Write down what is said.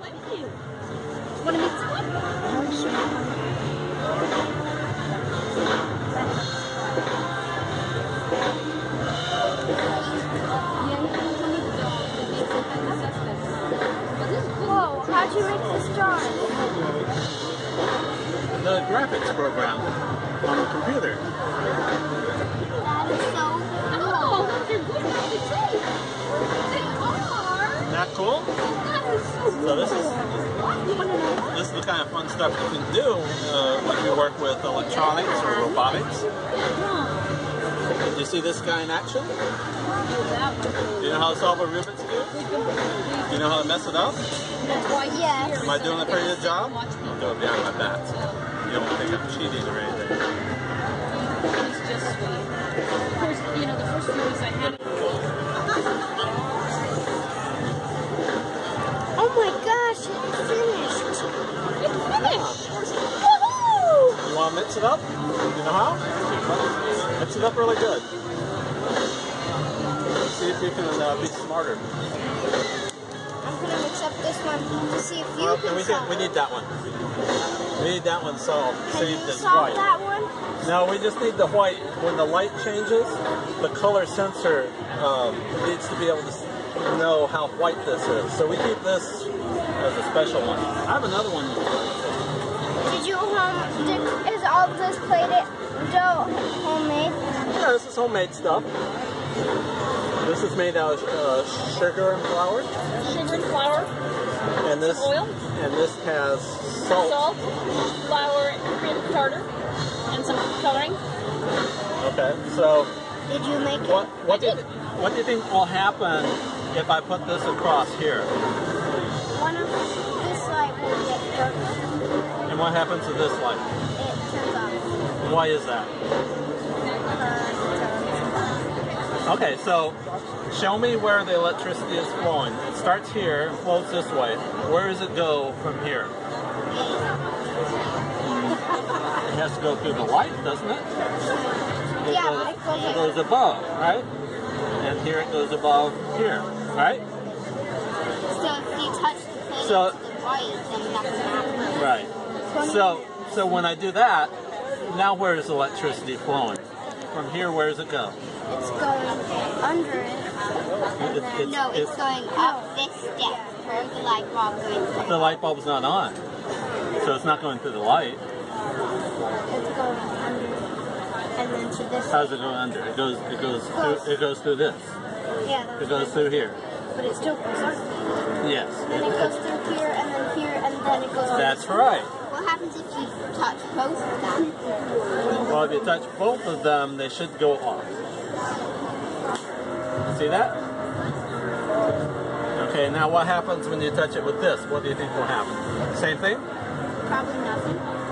Thank you. Want to meet someone? Whoa, how'd you make this drawing? The graphics program on the computer. That is so Oh, they're good. They are. Isn't cool? So this is this is the kind of fun stuff you can do uh, when you work with electronics or robotics. Did you see this guy in action? Do you know how to solve a Rubik's cube? You know how to mess it up? Yes. Am I doing a pretty good job? Watch. I'll do it behind my back. You don't think I'm cheating or anything. He's just sweet. Of course, you know, the first few weeks I had Woohoo! You want to mix it up? You know how? Mix it up really good. See if you can uh, be smarter. I'm gonna mix up this one to see if you Well, can we, solve can, we need that one. We need that one solved. Can Saved you as solve white. that one? No, we just need the white. When the light changes, the color sensor um, needs to be able to know how white this is. So we keep this as a special one. I have another one. All of this plated dough homemade? Yeah, this is homemade stuff. This is made out of uh, sugar and flour, Sugar and flour, and this Oil? and this has salt. salt, flour, cream tartar, and some coloring. Okay, so Did you make it? what what do you, did. what do you think will happen if I put this across here? One of light will get darker. And what happens to this light? It turns off. Why is that? Okay, so show me where the electricity is flowing. It starts here, flows this way. Where does it go from here? It has to go through the light, doesn't it? It Yeah, goes, it goes it goes above, right? And here it goes above here, right? So if you touch the plate So- the right, then nothing happens. Right. So, so when I do that, now where is electricity flowing? From here, where does it go? It's going under it. No, it's, going up this step the light bulb goes. The light bulb's not on, so it's not going through the light. It's going under, and then to this. How does it go under? It goes. It goes through. It goes through this. Yeah, It goes through here. But it still goes up. Yes. Then it goes through here, and then here, and then it goes. That's right. What happens if you touch both of them? Well, if you touch both of them, they should go off. See that? Okay. Now, what happens when you touch it with this? What do you think will happen? Same thing. Probably nothing.